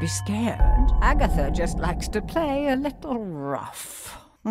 be scared. Agatha just likes to play a little rough.